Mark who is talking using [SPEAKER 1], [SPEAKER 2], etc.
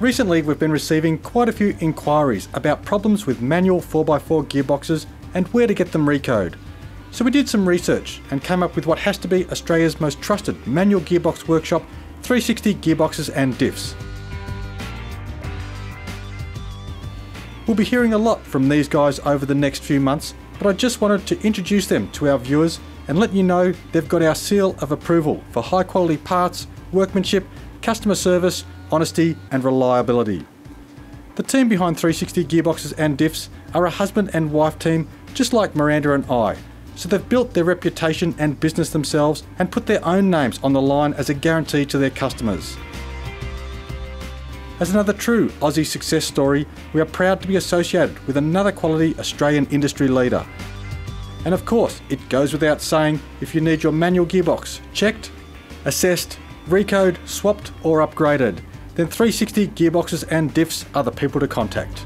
[SPEAKER 1] Recently, we've been receiving quite a few inquiries about problems with manual 4x4 gearboxes and where to get them recode. So we did some research and came up with what has to be Australia's most trusted manual gearbox workshop, 360 Gearboxes and Diffs. We'll be hearing a lot from these guys over the next few months, but I just wanted to introduce them to our viewers and let you know they've got our seal of approval for high quality parts, workmanship, customer service, honesty, and reliability. The team behind 360 Gearboxes and Diffs are a husband and wife team just like Miranda and I, so they've built their reputation and business themselves and put their own names on the line as a guarantee to their customers. As another true Aussie success story, we are proud to be associated with another quality Australian industry leader. And of course, it goes without saying if you need your manual gearbox checked, assessed, recode, swapped, or upgraded, then 360 Gearboxes and Diffs are the people to contact.